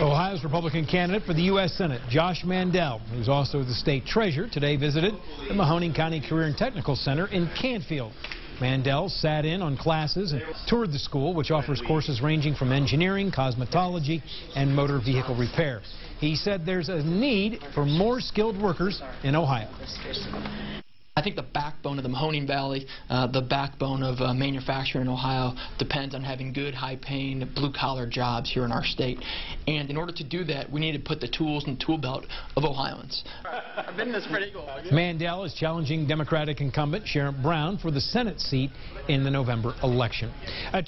Ohio's Republican candidate for the U.S. Senate, Josh Mandel, who's also the state treasurer, today visited the Mahoning County Career and Technical Center in Canfield. Mandel sat in on classes and toured the school, which offers courses ranging from engineering, cosmetology, and motor vehicle repair. He said there's a need for more skilled workers in Ohio. I think the backbone of the Mahoning Valley, uh, the backbone of uh, manufacturing in Ohio depends on having good, high-paying, blue-collar jobs here in our state. And in order to do that, we need to put the tools in the tool belt of Ohioans. I've been this pretty cool. Mandel is challenging Democratic incumbent Sherrod Brown for the Senate seat in the November election. A